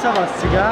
Ça va, cigare.